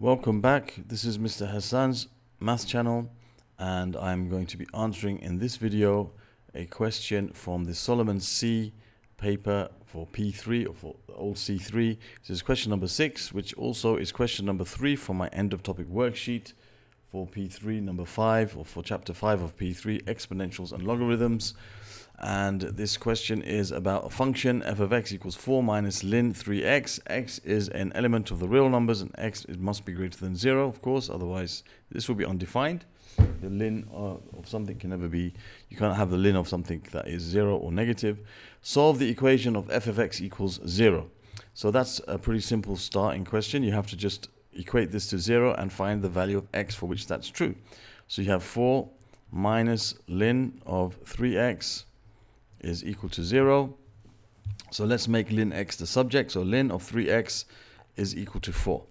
Welcome back. This is Mr. Hassaan's math channel and I'm going to be answering in this video a question from the Solomon C paper for P3 or for old C3. This is question number six, which also is question number three from my end of topic worksheet for P3 number five or for chapter five of P3 exponentials and logarithms. And this question is about a function f of x equals 4 minus ln 3x. x is an element of the real numbers and x it must be greater than 0, of course, otherwise this will be undefined. The ln of something can never be, you can't have the ln of something that is 0 or negative. Solve the equation of f of x equals 0. So that's a pretty simple starting question. You have to just equate this to 0 and find the value of x for which that's true. So you have 4 minus ln of 3x is equal to 0. So let's make ln x the subject. So ln of 3x is equal to 4.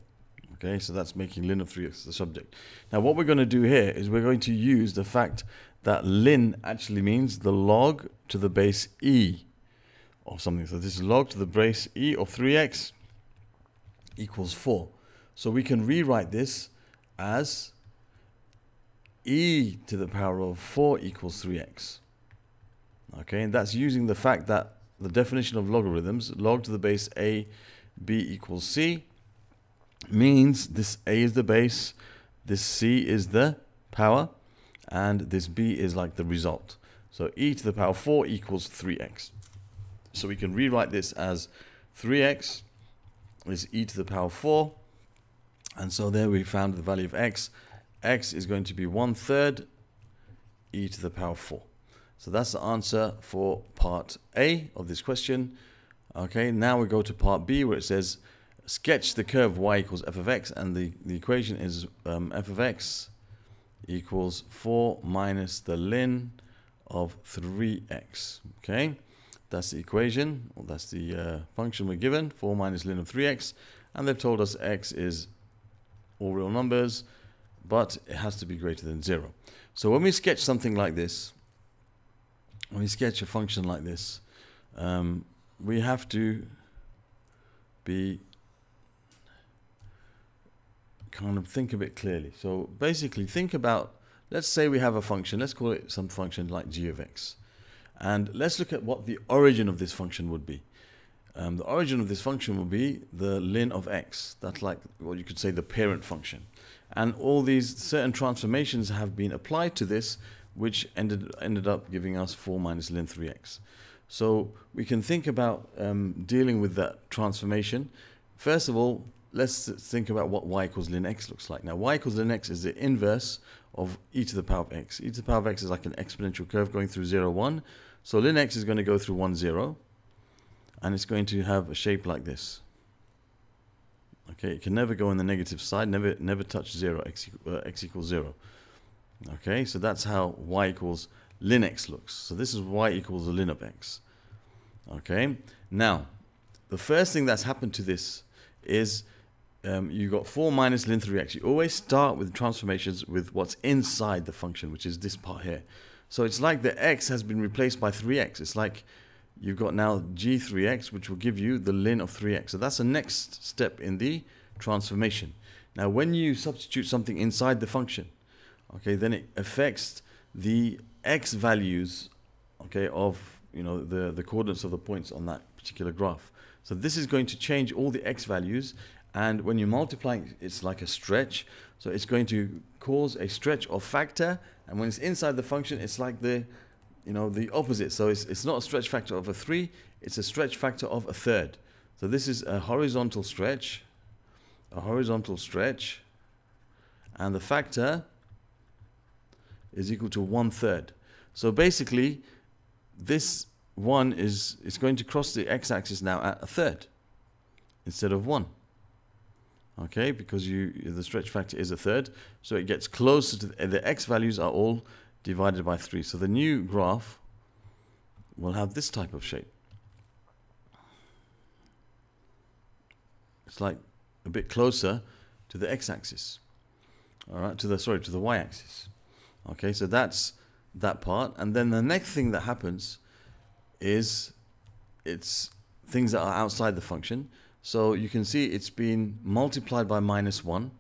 Okay, so that's making ln of 3x the subject. Now what we're going to do here is we're going to use the fact that ln actually means the log to the base e of something. So this is log to the base e of 3x equals 4. So we can rewrite this as e to the power of 4 equals 3x. Okay, and that's using the fact that the definition of logarithms, log to the base a, b equals c, means this a is the base, this c is the power, and this b is like the result. So e to the power 4 equals 3x. So we can rewrite this as 3x is e to the power 4. And so there we found the value of x. x is going to be 1 third e to the power 4. So that's the answer for part A of this question. Okay, now we go to part B where it says sketch the curve y equals f of x and the, the equation is um, f of x equals 4 minus the ln of 3x. Okay, that's the equation, or that's the uh, function we're given, 4 minus ln of 3x, and they've told us x is all real numbers, but it has to be greater than 0. So when we sketch something like this, when we sketch a function like this, um, we have to be kind of think a bit clearly. So basically think about, let's say we have a function, let's call it some function like g of x. And let's look at what the origin of this function would be. Um, the origin of this function would be the ln of x. That's like what you could say the parent function. And all these certain transformations have been applied to this which ended, ended up giving us 4 minus ln 3x. So we can think about um, dealing with that transformation. First of all, let's think about what y equals ln x looks like. Now, y equals ln x is the inverse of e to the power of x. e to the power of x is like an exponential curve going through 0, 1. So ln x is going to go through 1, 0. And it's going to have a shape like this. Okay, it can never go on the negative side, never never touch 0, x, uh, x equals 0. Okay, so that's how y equals ln x looks. So this is y equals the ln of x. Okay, now the first thing that's happened to this is um, you got 4 minus ln 3x. You always start with transformations with what's inside the function, which is this part here. So it's like the x has been replaced by 3x. It's like you've got now g3x, which will give you the ln of 3x. So that's the next step in the transformation. Now, when you substitute something inside the function, okay, then it affects the x values, okay, of you know the the coordinates of the points on that particular graph. So this is going to change all the x values, and when you multiply, it's like a stretch. So it's going to cause a stretch of factor, and when it's inside the function, it's like the you know the opposite. So it's it's not a stretch factor of a three; it's a stretch factor of a third. So this is a horizontal stretch, a horizontal stretch, and the factor is equal to one third. So basically, this one is is going to cross the x-axis now at a third instead of one. Okay, because you the stretch factor is a third, so it gets closer to the, the x values are all divided by three. So the new graph will have this type of shape. It's like a bit closer to the x-axis. All right, to the sorry to the y-axis. Okay, so that's that part. And then the next thing that happens is it's things that are outside the function. So you can see it's been multiplied by minus 1.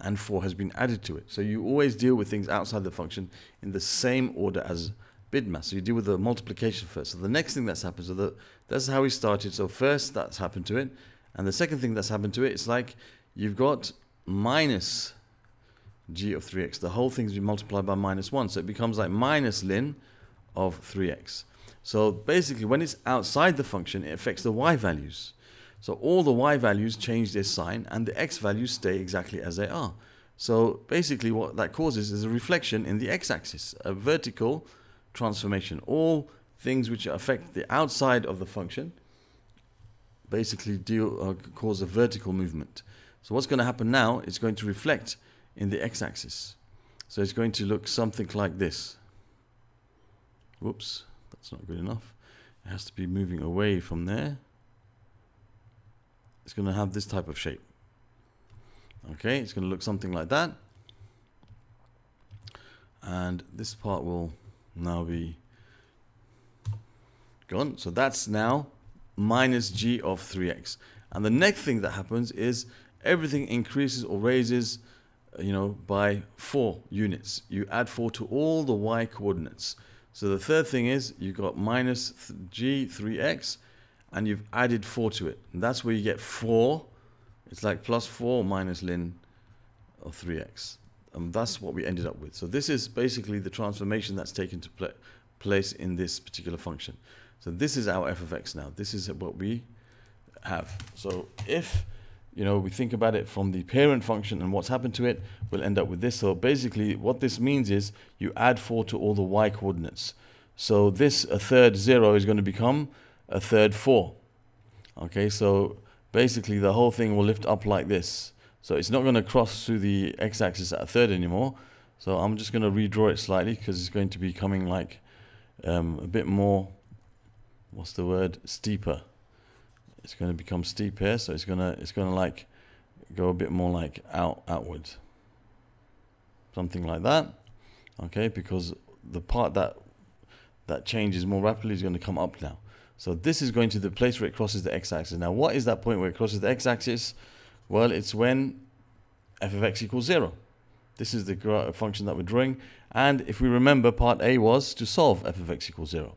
and 4 has been added to it. So you always deal with things outside the function in the same order as BIDMAS. So you deal with the multiplication first. So the next thing that's happened, so the, that's how we started. So first that's happened to it. And the second thing that's happened to it, it's like you've got minus g of 3x. The whole thing's been multiplied by minus 1. So it becomes like minus ln of 3x. So basically, when it's outside the function, it affects the y values. So all the y values change their sign and the x values stay exactly as they are. So basically what that causes is a reflection in the x-axis, a vertical transformation. All things which affect the outside of the function basically deal, uh, cause a vertical movement. So what's going to happen now is going to reflect in the x-axis. So it's going to look something like this. Whoops, that's not good enough. It has to be moving away from there it's going to have this type of shape. Okay, it's going to look something like that. And this part will now be gone. So that's now minus g of 3x. And the next thing that happens is everything increases or raises, you know, by 4 units. You add 4 to all the y coordinates. So the third thing is you've got minus g 3x and you've added 4 to it. And that's where you get 4. It's like plus 4 minus ln of 3x. And um, that's what we ended up with. So this is basically the transformation that's taken to pl place in this particular function. So this is our f of x now. This is what we have. So if you know we think about it from the parent function and what's happened to it, we'll end up with this. So basically what this means is you add 4 to all the y coordinates. So this a third 0 is going to become a third 4. Okay, so basically the whole thing will lift up like this. So it's not going to cross through the x-axis at a third anymore. So I'm just going to redraw it slightly because it's going to be coming like um, a bit more, what's the word, steeper. It's going to become steep here, so it's going to it's going to like go a bit more like out outwards. Something like that. Okay, because the part that that changes more rapidly is going to come up now. So this is going to the place where it crosses the x-axis. Now what is that point where it crosses the x-axis? Well, it's when f of x equals 0. This is the function that we're drawing. And if we remember, part A was to solve f of x equals 0.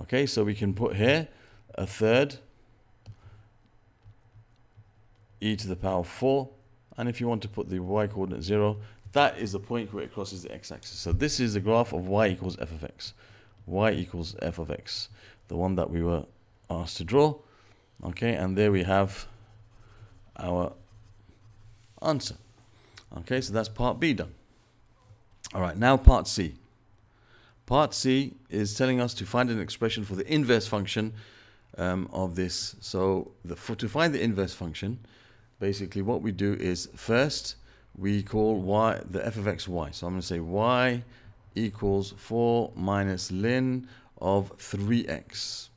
Okay, so we can put here a third e to the power of 4. And if you want to put the y coordinate 0, that is the point where it crosses the x-axis. So this is the graph of y equals f of x. y equals f of x the one that we were asked to draw. Okay, and there we have our answer. Okay, so that's part B done. All right, now part C. Part C is telling us to find an expression for the inverse function um, of this. So the, for, to find the inverse function, basically what we do is first we call y the f of x y. So I'm going to say y equals 4 minus ln of 3x.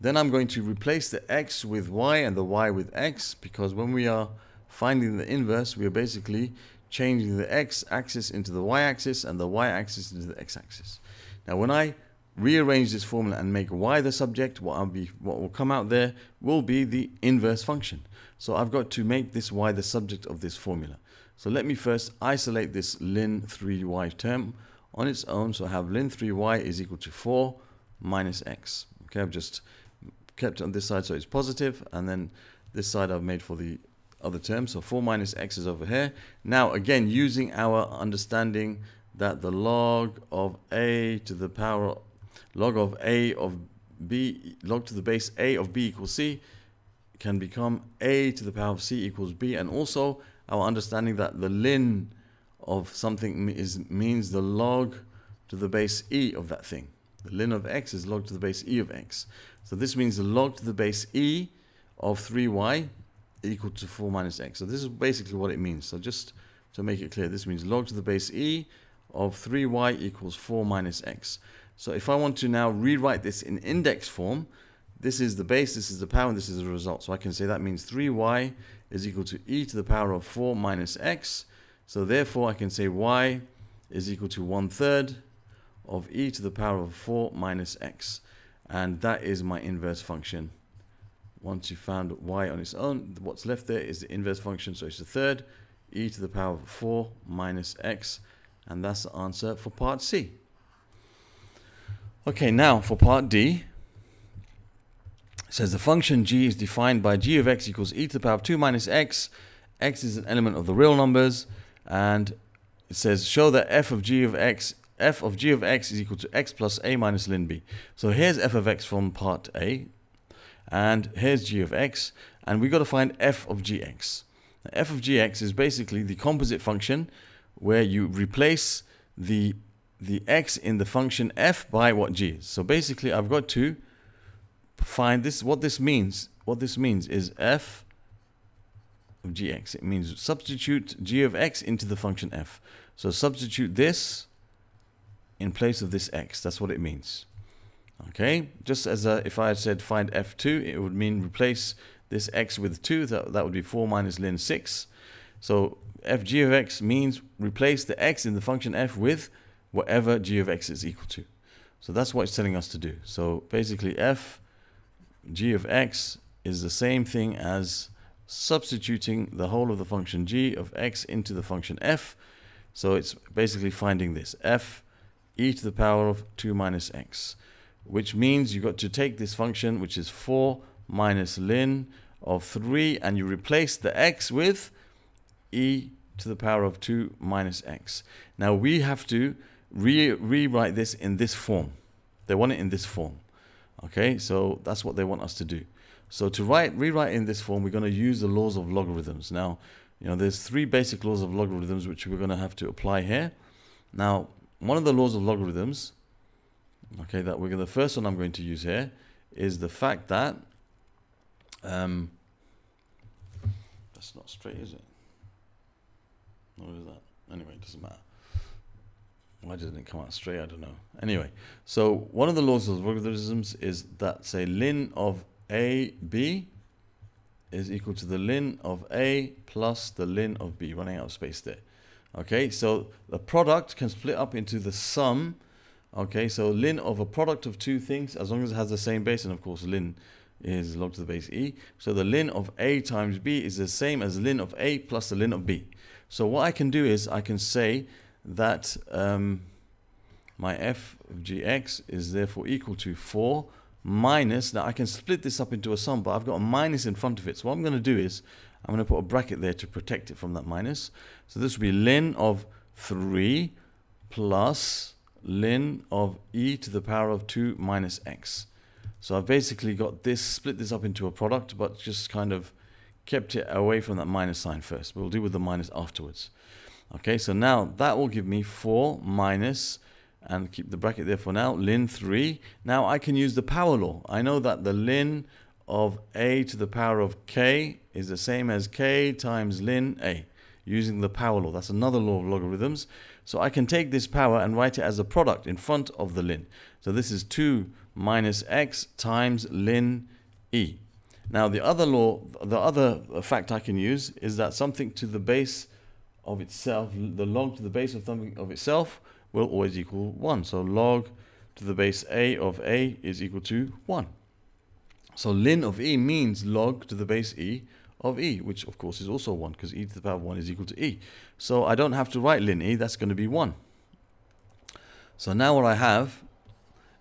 Then I'm going to replace the x with y and the y with x because when we are finding the inverse, we are basically changing the x-axis into the y-axis and the y-axis into the x-axis. Now when I rearrange this formula and make y the subject, what, be, what will come out there will be the inverse function. So I've got to make this y the subject of this formula. So let me first isolate this ln 3y term on its own. So I have ln 3y is equal to 4 minus x. Okay, I've just kept on this side so it's positive, and then this side I've made for the other term. So 4 minus x is over here. Now, again, using our understanding that the log of a to the power, log of a of b, log to the base a of b equals c, can become a to the power of c equals b, and also our understanding that the ln of something is means the log to the base e of that thing. The ln of x is log to the base e of x. So this means the log to the base e of 3y equal to 4 minus x. So this is basically what it means. So just to make it clear, this means log to the base e of 3y equals 4 minus x. So if I want to now rewrite this in index form, this is the base, this is the power, and this is the result. So I can say that means 3y is equal to e to the power of 4 minus x. So therefore I can say y is equal to 1 third of e to the power of 4 minus x. And that is my inverse function. Once you found y on its own, what's left there is the inverse function. So it's a third e to the power of 4 minus x. And that's the answer for part C. Okay, now for part D, it says the function g is defined by g of x equals e to the power of 2 minus x. x is an element of the real numbers. And it says show that f of g of x f of g of x is equal to x plus a minus ln b. So here's f of x from part A. And here's g of x. And we've got to find f of gx. Now, f of gx is basically the composite function where you replace the the x in the function f by what g is. So basically I've got to find this what this means what this means is f of gx. It means substitute g of x into the function f. So substitute this in place of this x. That's what it means. Okay? Just as if I had said find f2 it would mean replace this x with 2 that, that would be 4 minus ln 6 so f g of x means replace the x in the function f with whatever g of x is equal to. So that's what it's telling us to do. So basically f g of x is the same thing as substituting the whole of the function g of x into the function f. So it's basically finding this f e to the power of 2 minus x, which means you've got to take this function, which is 4 minus ln of 3, and you replace the x with e to the power of 2 minus x. Now we have to re rewrite this in this form. They want it in this form. Okay, so that's what they want us to do. So to write, rewrite in this form, we're going to use the laws of logarithms. Now, you know, there's three basic laws of logarithms which we're going to have to apply here. Now, one of the laws of logarithms, okay, that we're going, the first one I'm going to use here is the fact that um, that's not straight, is it? What is that? Anyway, it doesn't matter. Why didn't it come out straight? I don't know. Anyway, so one of the laws of logarithms is that say ln of AB is equal to the ln of A plus the ln of B, running out of space there. Okay, so the product can split up into the sum. Okay, so ln of a product of two things, as long as it has the same base, and of course ln is log to the base e. So the ln of A times B is the same as ln of A plus the ln of B. So what I can do is I can say that um, my f of gx is therefore equal to 4 minus, now I can split this up into a sum, but I've got a minus in front of it. So what I'm going to do is I'm going to put a bracket there to protect it from that minus. So this will be ln of 3 plus ln of e to the power of 2 minus x. So I've basically got this, split this up into a product, but just kind of kept it away from that minus sign first. We'll deal with the minus afterwards. Okay, so now that will give me 4 minus, and keep the bracket there for now, ln 3. Now I can use the power law. I know that the ln of a to the power of k is the same as k times ln a, using the power law. That's another law of logarithms. So I can take this power and write it as a product in front of the ln. So this is 2 minus x times ln e. Now the other law, the other fact I can use is that something to the base of itself, the log to the base of something of itself will always equal 1. So log to the base a of a is equal to 1. So ln of e means log to the base e of e, which of course is also 1 because e to the power of 1 is equal to e. So I don't have to write ln e, that's going to be 1. So now what I have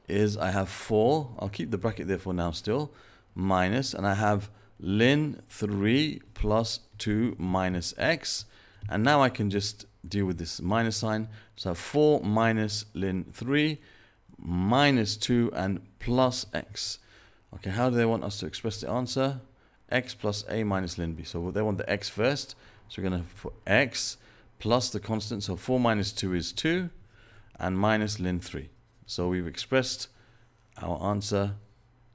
is I have 4, I'll keep the bracket there for now still, minus, and I have ln 3 plus 2 minus x, and now I can just deal with this minus sign. So 4 minus ln 3 minus 2 and plus x. Okay, how do they want us to express the answer? x plus a minus ln b. So they want the x first. So we're going to put x plus the constant. So 4 minus 2 is 2 and minus ln 3. So we've expressed our answer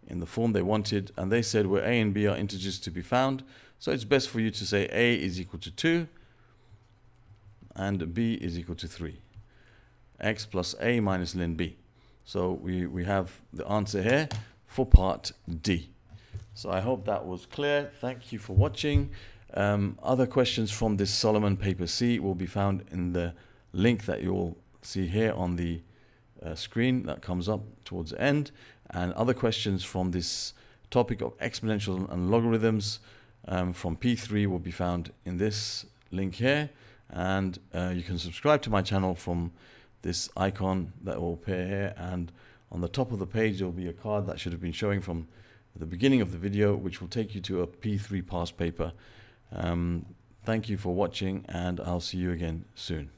in the form they wanted. And they said where a and b are integers to be found. So it's best for you to say a is equal to 2 and b is equal to 3. x plus a minus ln b. So we, we have the answer here for part D. So I hope that was clear. Thank you for watching. Um, other questions from this Solomon paper C will be found in the link that you'll see here on the uh, screen that comes up towards the end. And other questions from this topic of exponential and logarithms um, from P3 will be found in this link here and uh, you can subscribe to my channel from this icon that will appear here and on the top of the page there will be a card that should have been showing from the beginning of the video which will take you to a P3 past paper. Um, thank you for watching and I'll see you again soon.